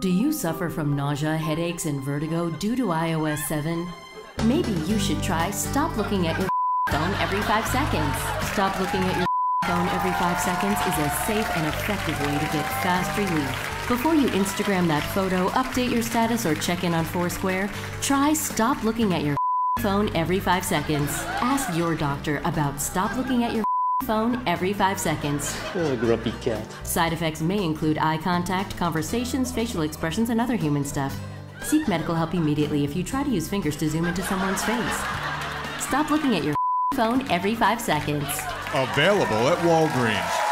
Do you suffer from nausea, headaches, and vertigo due to iOS 7? Maybe you should try stop looking at your phone every 5 seconds. Stop looking at your phone every 5 seconds is a safe and effective way to get fast relief. Before you Instagram that photo, update your status, or check in on Foursquare, try stop looking at your phone every 5 seconds. Ask your doctor about stop looking at your phone every 5 seconds. Oh, grumpy cat. Side effects may include eye contact, conversations, facial expressions, and other human stuff. Seek medical help immediately if you try to use fingers to zoom into someone's face. Stop looking at your phone every 5 seconds. Available at Walgreens.